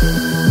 Música